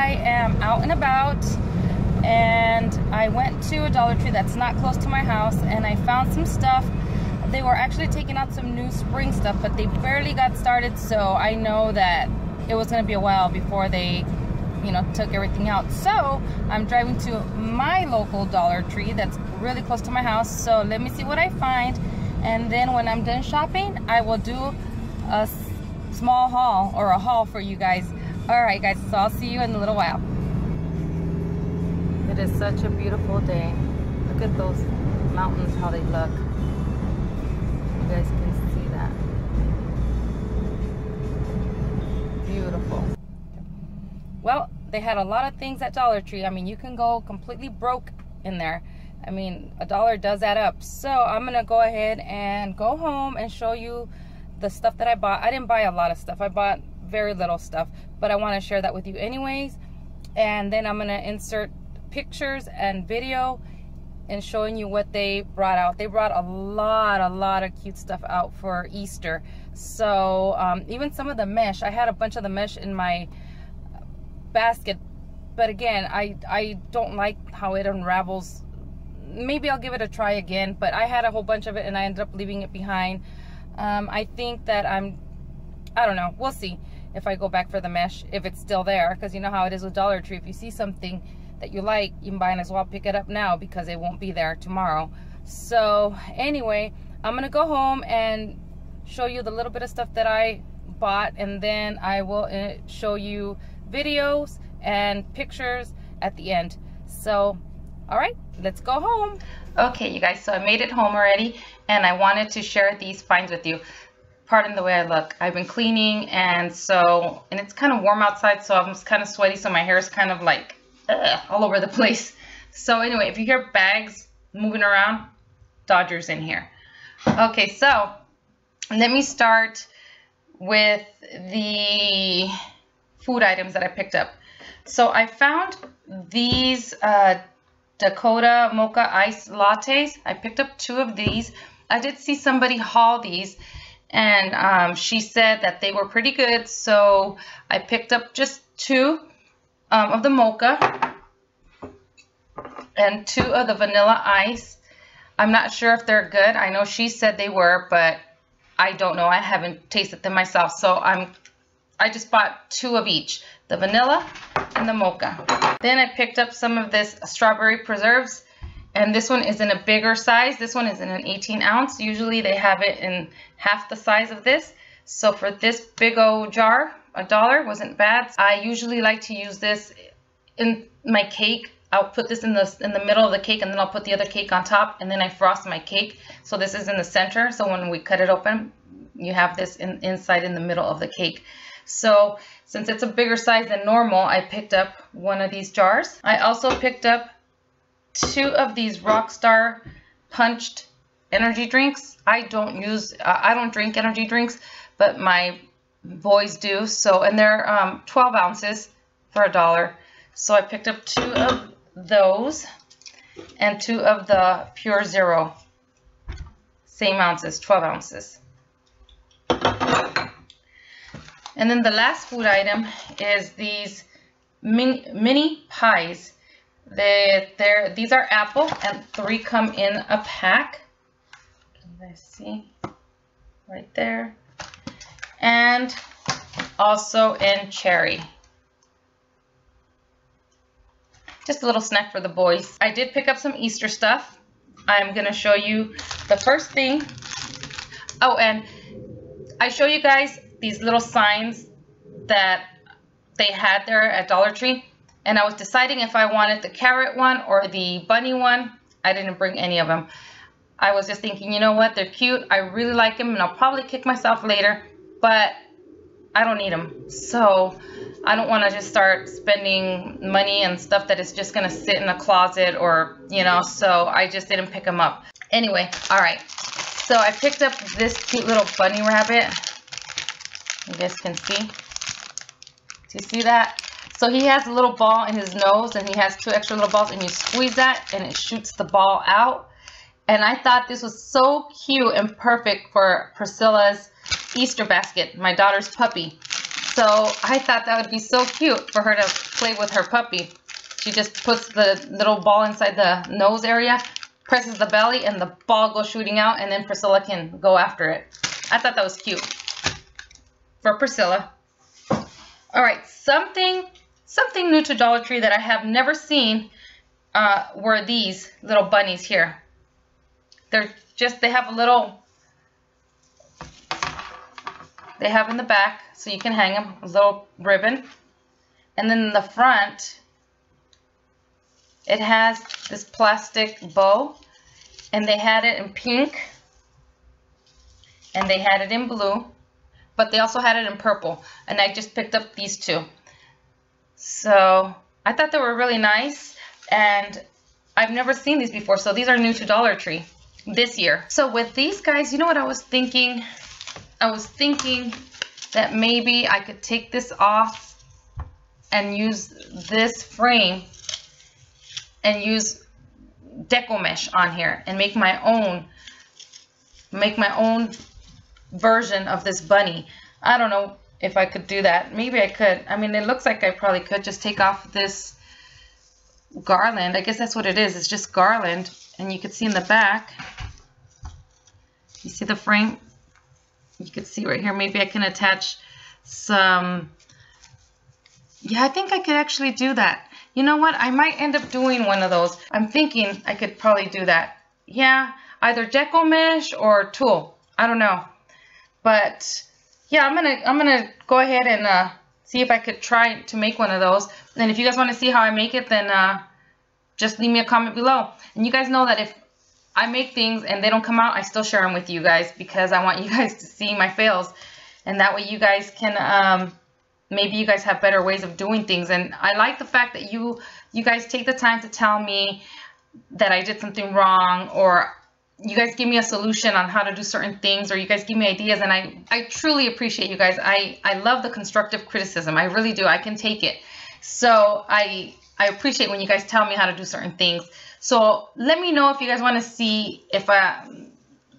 I am out and about and I went to a Dollar Tree that's not close to my house and I found some stuff. They were actually taking out some new spring stuff, but they barely got started, so I know that it was gonna be a while before they you know took everything out so i'm driving to my local dollar tree that's really close to my house so let me see what i find and then when i'm done shopping i will do a small haul or a haul for you guys all right guys so i'll see you in a little while it is such a beautiful day look at those mountains how they look you guys can see that beautiful well, they had a lot of things at Dollar Tree. I mean, you can go completely broke in there. I mean, a dollar does add up. So I'm going to go ahead and go home and show you the stuff that I bought. I didn't buy a lot of stuff. I bought very little stuff, but I want to share that with you anyways. And then I'm going to insert pictures and video and showing you what they brought out. They brought a lot, a lot of cute stuff out for Easter. So um, even some of the mesh, I had a bunch of the mesh in my basket but again I I don't like how it unravels maybe I'll give it a try again but I had a whole bunch of it and I ended up leaving it behind um, I think that I'm I don't know we'll see if I go back for the mesh if it's still there because you know how it is with Dollar Tree if you see something that you like you might as well pick it up now because it won't be there tomorrow so anyway I'm gonna go home and show you the little bit of stuff that I bought and then I will uh, show you videos and pictures at the end. So, all right, let's go home. Okay, you guys, so I made it home already and I wanted to share these finds with you. Pardon the way I look. I've been cleaning and so, and it's kind of warm outside, so I'm kind of sweaty, so my hair is kind of like ugh, all over the place. So anyway, if you hear bags moving around, Dodger's in here. Okay, so let me start with the food items that I picked up. So I found these uh, Dakota Mocha Ice Lattes. I picked up two of these. I did see somebody haul these and um, she said that they were pretty good. So I picked up just two um, of the mocha and two of the vanilla ice. I'm not sure if they're good. I know she said they were, but I don't know. I haven't tasted them myself. So I'm I just bought two of each, the vanilla and the mocha. Then I picked up some of this strawberry preserves and this one is in a bigger size. This one is in an 18 ounce. Usually they have it in half the size of this. So for this big old jar, a dollar wasn't bad. I usually like to use this in my cake. I'll put this in the in the middle of the cake and then I'll put the other cake on top and then I frost my cake. So this is in the center. So when we cut it open, you have this in, inside in the middle of the cake. So since it's a bigger size than normal, I picked up one of these jars. I also picked up two of these Rockstar punched energy drinks. I don't use, uh, I don't drink energy drinks, but my boys do. So, and they're um, 12 ounces for a dollar. So I picked up two of those and two of the Pure Zero. Same ounces, 12 ounces. And then the last food item is these mini, mini pies. Eh, they, they're, these are apple and three come in a pack. Let's see, right there. And also in cherry. Just a little snack for the boys. I did pick up some Easter stuff. I'm going to show you the first thing. Oh, and I show you guys these little signs that they had there at Dollar Tree. And I was deciding if I wanted the carrot one or the bunny one. I didn't bring any of them. I was just thinking, you know what, they're cute. I really like them and I'll probably kick myself later. But I don't need them. So I don't want to just start spending money and stuff that is just going to sit in a closet or, you know, so I just didn't pick them up. Anyway, all right. So I picked up this cute little bunny rabbit. You guys can see. Do you see that? So he has a little ball in his nose and he has two extra little balls and you squeeze that and it shoots the ball out. And I thought this was so cute and perfect for Priscilla's Easter basket, my daughter's puppy. So I thought that would be so cute for her to play with her puppy. She just puts the little ball inside the nose area, presses the belly, and the ball goes shooting out, and then Priscilla can go after it. I thought that was cute for Priscilla. All right, something something new to Dollar Tree that I have never seen uh, were these little bunnies here. They're just, they have a little, they have in the back, so you can hang them, a little ribbon. And then in the front, it has this plastic bow, and they had it in pink, and they had it in blue, but they also had it in purple, and I just picked up these two. So I thought they were really nice, and I've never seen these before, so these are new to Dollar Tree this year. So with these guys, you know what I was thinking? I was thinking that maybe I could take this off and use this frame and use deco mesh on here and make my own make my own version of this bunny. I don't know if I could do that. Maybe I could. I mean, it looks like I probably could just take off this garland. I guess that's what it is. It's just garland. And you can see in the back, you see the frame? You can see right here, maybe I can attach some, yeah, I think I could actually do that. You know what? I might end up doing one of those. I'm thinking I could probably do that. Yeah, either deco mesh or tulle. I don't know. But yeah, I'm gonna I'm gonna go ahead and uh, see if I could try to make one of those. And if you guys want to see how I make it, then uh, just leave me a comment below. And you guys know that if I make things and they don't come out, I still share them with you guys because I want you guys to see my fails. And that way you guys can, um, maybe you guys have better ways of doing things. And I like the fact that you, you guys take the time to tell me that I did something wrong or you guys give me a solution on how to do certain things or you guys give me ideas and I, I truly appreciate you guys. I, I love the constructive criticism. I really do. I can take it. So I, I appreciate when you guys tell me how to do certain things. So let me know if you guys want to see if I,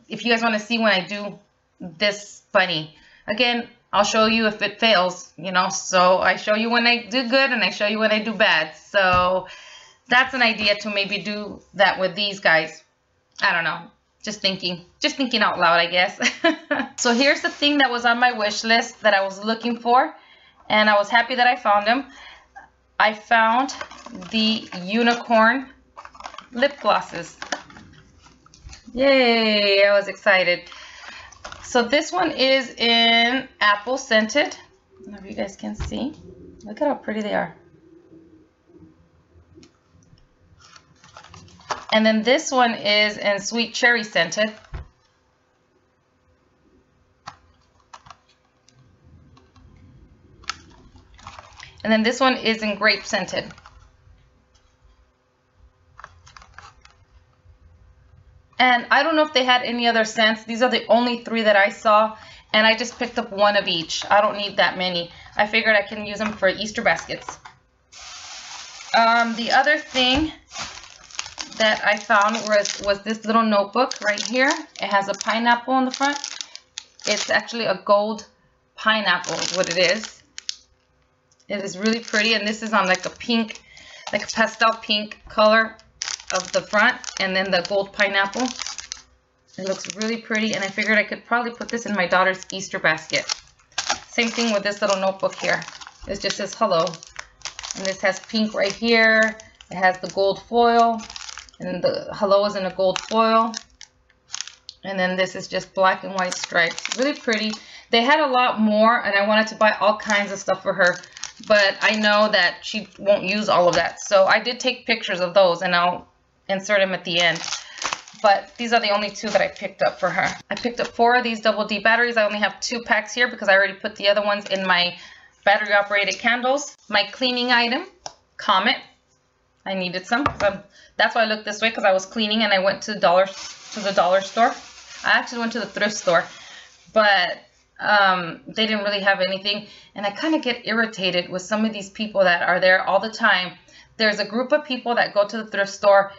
if you guys want to see when I do this bunny. Again, I'll show you if it fails, you know, so I show you when I do good and I show you when I do bad. So that's an idea to maybe do that with these guys. I don't know. Just thinking, just thinking out loud, I guess. so here's the thing that was on my wish list that I was looking for. And I was happy that I found them. I found the unicorn lip glosses. Yay, I was excited. So this one is in apple scented. I don't know if you guys can see. Look at how pretty they are. And then this one is in sweet cherry scented. And then this one is in grape scented. And I don't know if they had any other scents. These are the only three that I saw. And I just picked up one of each. I don't need that many. I figured I can use them for Easter baskets. Um, the other thing that I found was, was this little notebook right here. It has a pineapple on the front. It's actually a gold pineapple is what it is. It is really pretty and this is on like a pink, like a pastel pink color of the front and then the gold pineapple. It looks really pretty and I figured I could probably put this in my daughter's Easter basket. Same thing with this little notebook here. It just says hello. And this has pink right here. It has the gold foil and the hello is in a gold foil. And then this is just black and white stripes. Really pretty. They had a lot more and I wanted to buy all kinds of stuff for her. But I know that she won't use all of that. So I did take pictures of those and I'll insert them at the end. But these are the only two that I picked up for her. I picked up four of these double D batteries. I only have two packs here because I already put the other ones in my battery operated candles. My cleaning item, Comet. I needed some. So That's why I looked this way because I was cleaning and I went to the dollar to the dollar store. I actually went to the thrift store, but um, they didn't really have anything. And I kind of get irritated with some of these people that are there all the time. There's a group of people that go to the thrift store,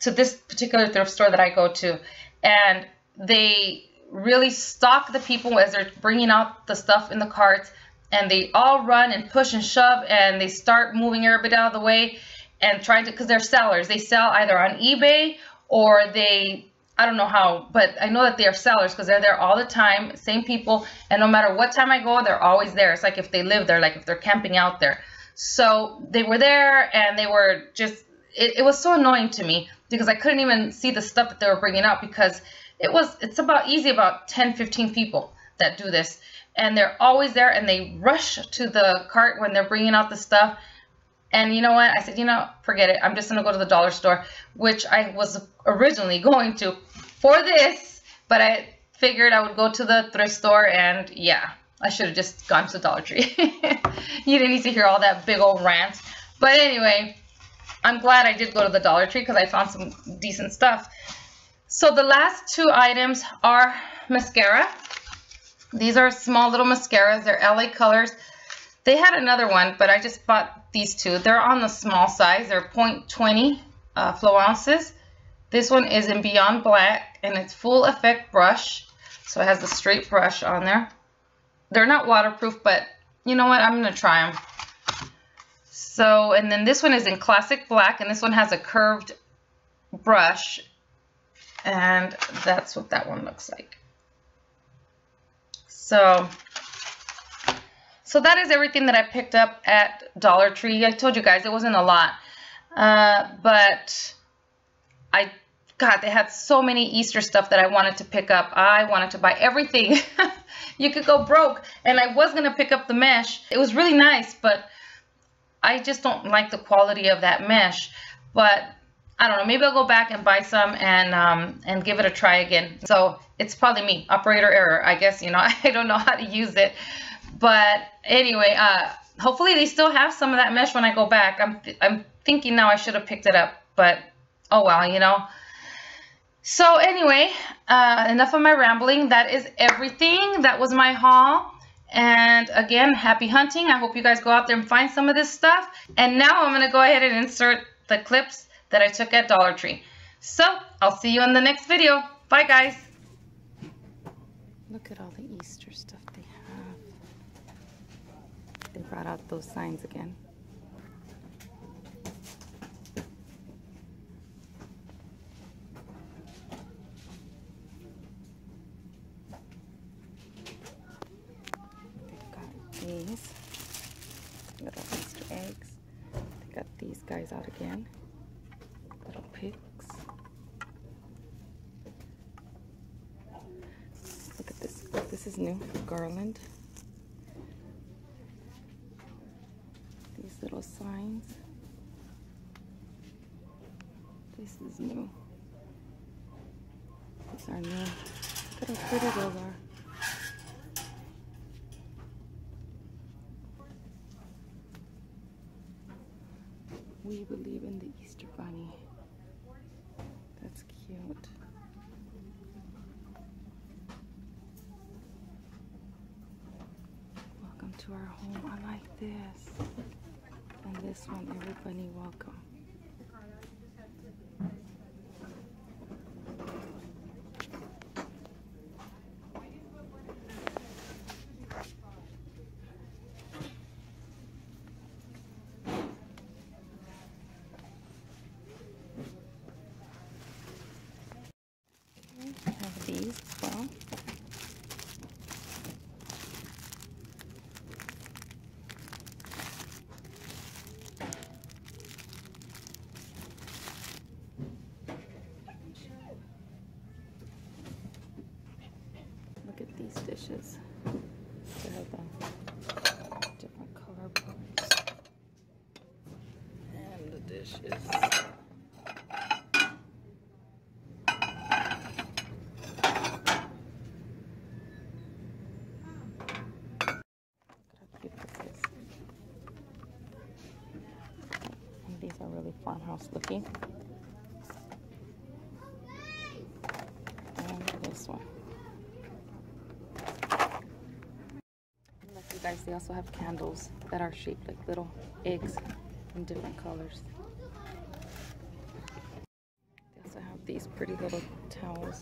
to this particular thrift store that I go to, and they really stalk the people as they're bringing out the stuff in the carts and they all run and push and shove and they start moving everybody out of the way and trying to because they're sellers. They sell either on ebay or they i don't know how but i know that they're sellers because they're there all the time same people and no matter what time i go they're always there. It's like if they live there like if they're camping out there. So they were there and they were just it, it was so annoying to me because i couldn't even see the stuff that they were bringing out because it was it's about easy about 10 15 people that do this. And they're always there and they rush to the cart when they're bringing out the stuff and you know what? I said you know forget it. I'm just going to go to the dollar store which i was originally going to for this but i figured i would go to the thrift store and yeah i should have just gone to dollar tree. You didn't need to hear all that big old rant. But anyway i'm glad i did go to the dollar tree because i found some decent stuff. So the last two items are mascara. These are small little mascaras. They're LA Colors. They had another one, but I just bought these two. They're on the small size. They're 0.20 uh, flow ounces. This one is in Beyond Black, and it's full effect brush. So it has the straight brush on there. They're not waterproof, but you know what? I'm going to try them. So, and then this one is in Classic Black, and this one has a curved brush. And that's what that one looks like. So, so that is everything that I picked up at Dollar Tree. I told you guys it wasn't a lot, uh, but I, God, they had so many Easter stuff that I wanted to pick up. I wanted to buy everything. you could go broke, and I was gonna pick up the mesh. It was really nice, but I just don't like the quality of that mesh. But I don't know, maybe I'll go back and buy some and um, and give it a try again. So it's probably me, operator error. I guess, you know, I don't know how to use it. But anyway, uh, hopefully they still have some of that mesh when I go back. I'm, th I'm thinking now I should have picked it up, but oh well, you know. So anyway, uh, enough of my rambling. That is everything. That was my haul. And again, happy hunting. I hope you guys go out there and find some of this stuff. And now I'm going to go ahead and insert the clips that I took at Dollar Tree. So I'll see you in the next video. Bye guys. Look at all the Easter stuff they have. Out those signs again. These little Easter eggs. They got these guys out again. Little pigs. Look at this. This is new, garland. These little signs. This is new. These are new. Look at pretty those are. We believe in the Easter Bunny. That's cute. Welcome to our home. I like this. And this one, everybody welcome. have these as well. Dishes. They have the different color bowls. And the dishes. these are really farmhouse looking. And this one. guys, they also have candles that are shaped like little eggs in different colors. They also have these pretty little towels.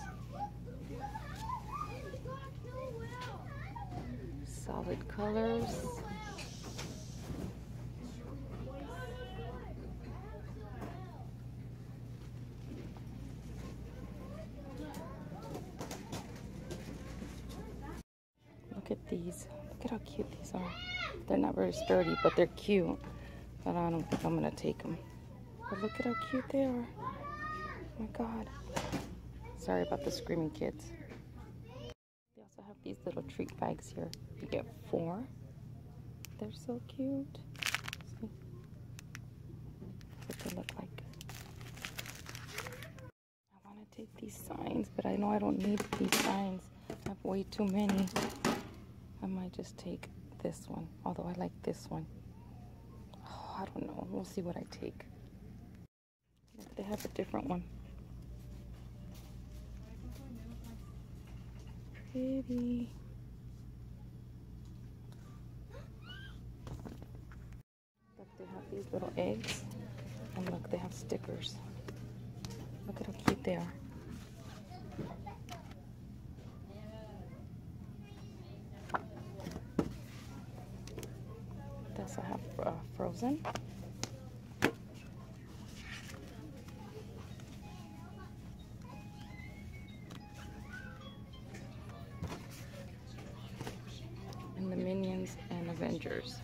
Solid colors. Look at these. Look at how cute these are. They're not very sturdy, but they're cute. But I don't think I'm going to take them. But look at how cute they are. Oh my god. Sorry about the screaming kids. They also have these little treat bags here. You get four. They're so cute. See what they look like. I want to take these signs, but I know I don't need these signs. I have way too many. I might just take this one, although I like this one. Oh, I don't know. We'll see what I take. They have a different one. Pretty. Look, they have these little eggs. And look, they have stickers. Look at how cute they are. They also have uh, frozen. And the Minions and Avengers.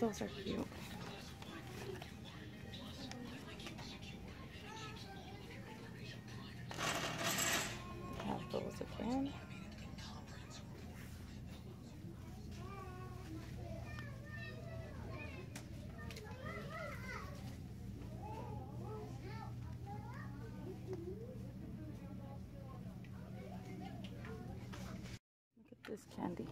Those are cute. Have those again. Look at this candy.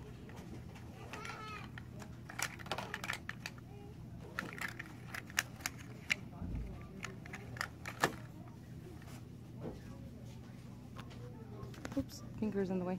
Fingers in the way.